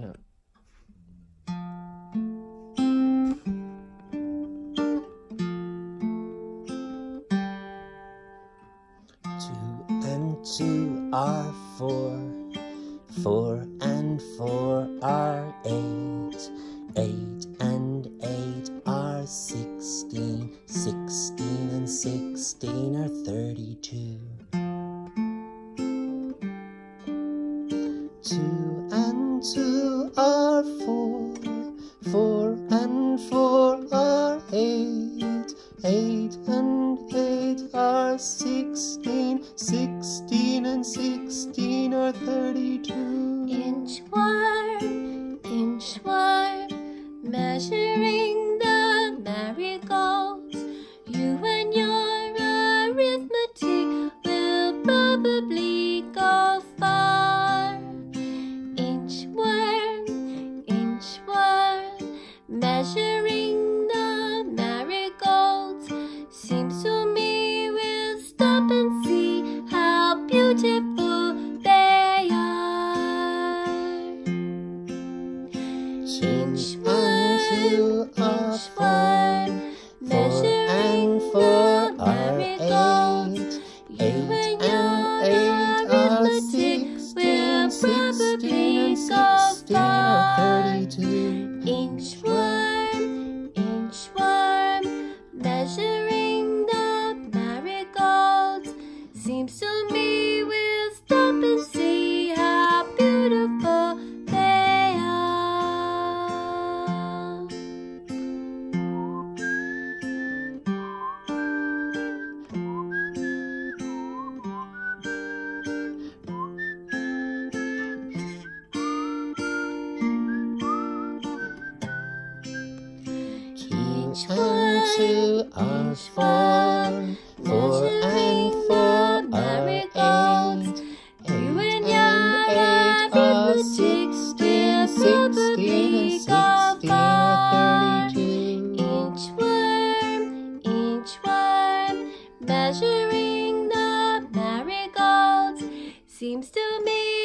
Two and two are four. Four and four are eight. Eight and eight are sixteen. Sixteen and sixteen are thirty-two. Two eight are sixteen. Sixteen and sixteen are thirty-two. Inchworm, inchworm, measuring the marigolds. You and your arithmetic will probably go far. Inchworm, inchworm, measuring beautiful they are. Two and Two and two are four. Four and four are eight. You and Eight are sixteen. Sixteen sixteen thirty-two. Inchworm, inchworm, measuring the marigolds. Seems to me